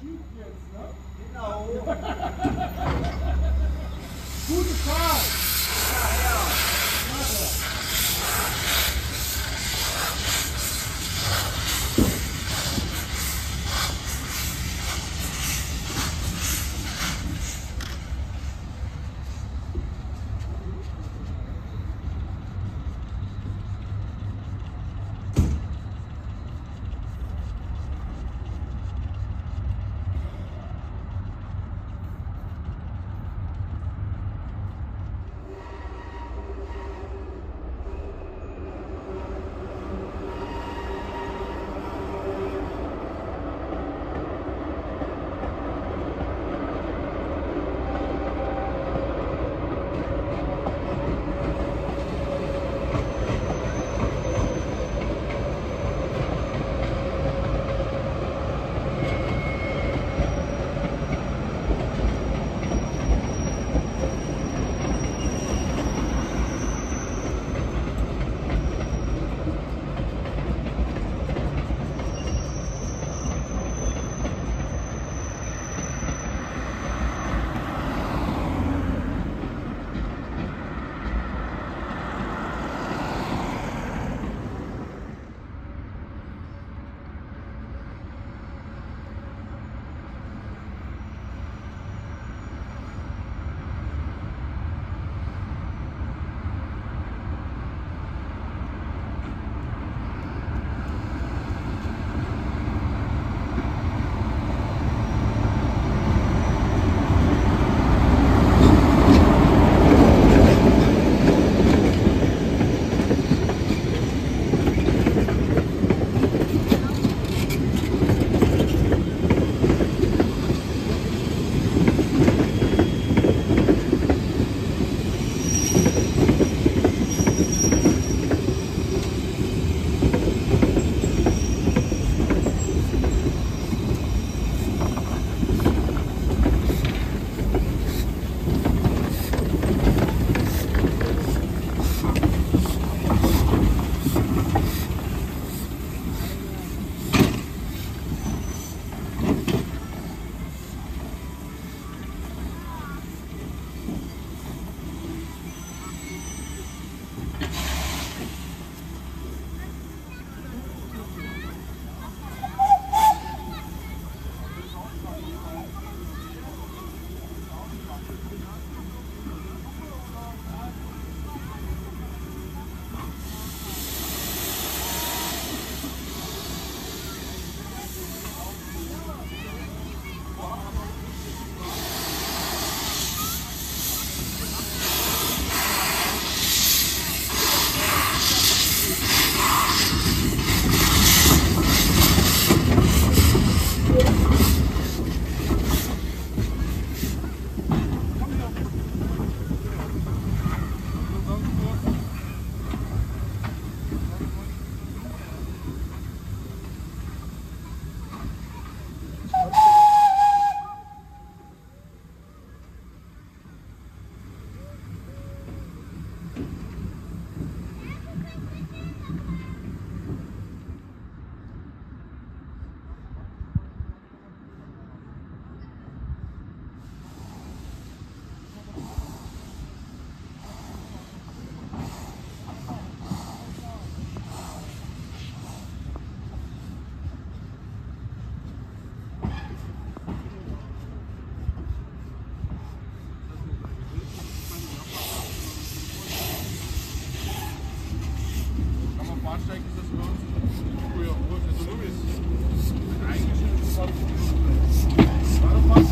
Schiebt jetzt, ne? Genau. Gute Fahrt! Bahnsteig ist das bei uns früher hoch. Also nur bis eingeschnitten. War doch was?